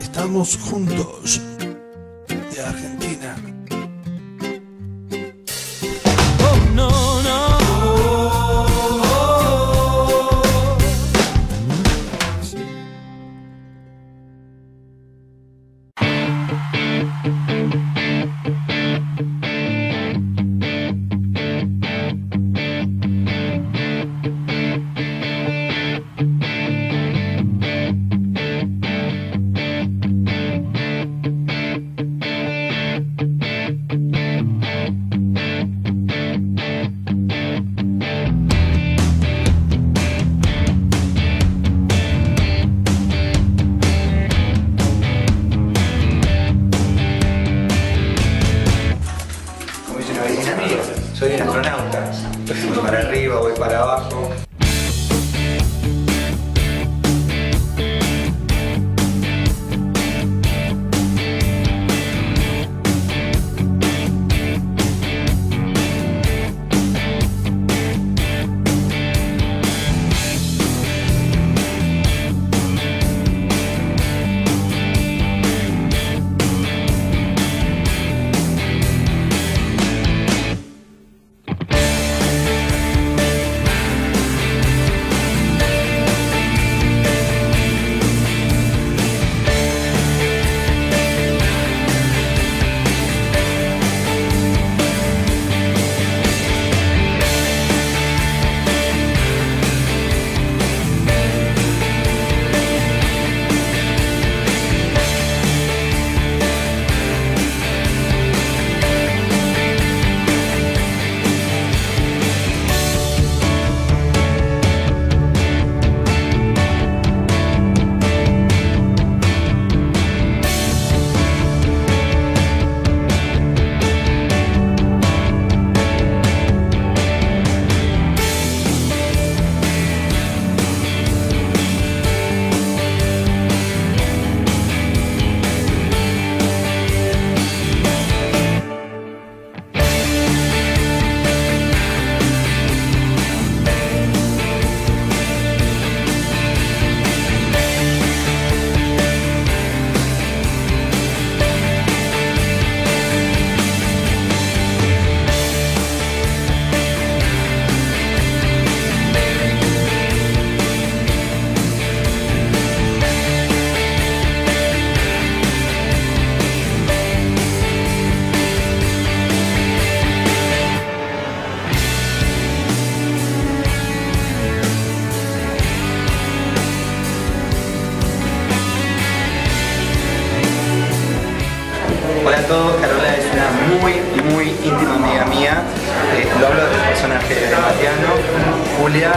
Estamos Juntos de Argentina. Voy para abajo. Hola a todos, Carola es una muy, muy íntima amiga mía. Eh, lo hablo del personaje de Mariano, Julia,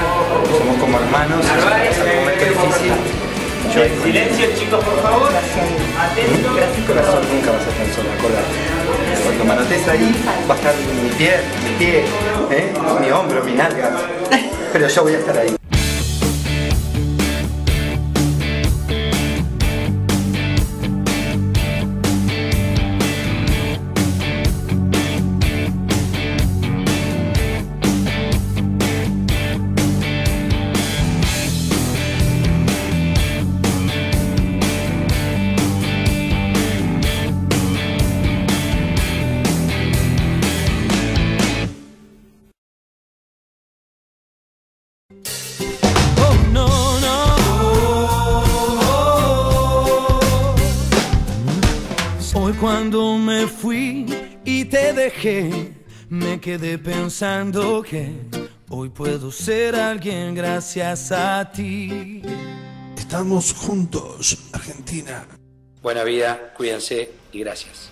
somos como hermanos, es un momento difícil. Yo, Silencio, chicos, por favor. Atento. mi corazón nunca vas a estar sola, acordate. Cuando manotes ahí, va a estar mi pie, mi pie, ¿eh? mi hombro, mi nalga. Pero yo voy a estar ahí. Hoy cuando me fui y te dejé, me quedé pensando que hoy puedo ser alguien gracias a ti. Estamos juntos, Argentina. Buena vida, cuídense y gracias.